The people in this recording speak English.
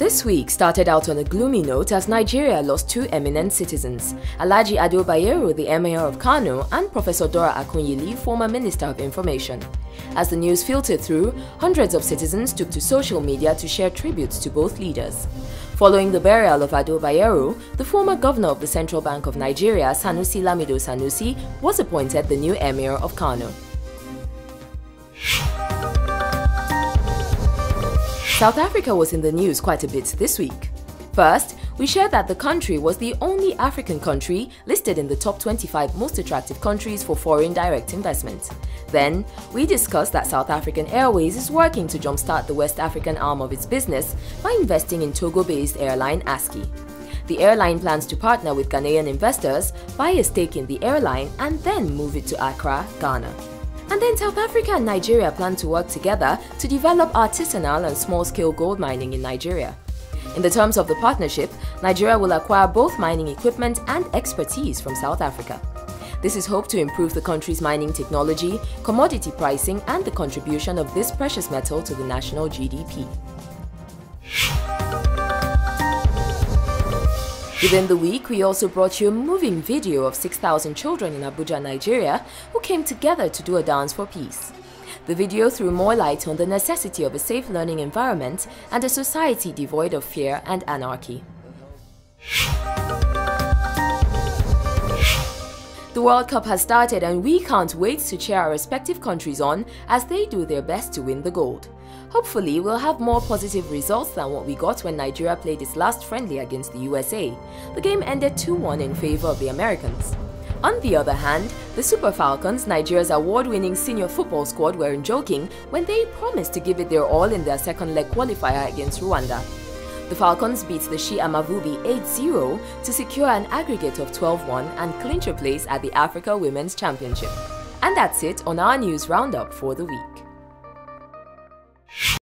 This week started out on a gloomy note as Nigeria lost two eminent citizens, Alhaji Ado Bayero, the Emir of Kano, and Professor Dora Akunyili, former Minister of Information. As the news filtered through, hundreds of citizens took to social media to share tributes to both leaders. Following the burial of Ado Bayero, the former governor of the Central Bank of Nigeria, Sanusi Lamido Sanusi, was appointed the new Emir of Kano. South Africa was in the news quite a bit this week. First, we shared that the country was the only African country listed in the top 25 most attractive countries for foreign direct investment. Then, we discussed that South African Airways is working to jumpstart the West African arm of its business by investing in Togo-based airline ASKY. The airline plans to partner with Ghanaian investors, buy a stake in the airline and then move it to Accra, Ghana. And then South Africa and Nigeria plan to work together to develop artisanal and small-scale gold mining in Nigeria. In the terms of the partnership, Nigeria will acquire both mining equipment and expertise from South Africa. This is hoped to improve the country's mining technology, commodity pricing and the contribution of this precious metal to the national GDP. Within the week, we also brought you a moving video of 6,000 children in Abuja, Nigeria, who came together to do a dance for peace. The video threw more light on the necessity of a safe learning environment and a society devoid of fear and anarchy. The World Cup has started and we can't wait to cheer our respective countries on as they do their best to win the gold. Hopefully, we'll have more positive results than what we got when Nigeria played its last friendly against the USA. The game ended 2-1 in favor of the Americans. On the other hand, the Super Falcons, Nigeria's award-winning senior football squad, weren't joking when they promised to give it their all in their second leg qualifier against Rwanda. The Falcons beat the She Amavubi 8-0 to secure an aggregate of 12-1 and clinch a place at the Africa Women's Championship. And that's it on our news roundup for the week.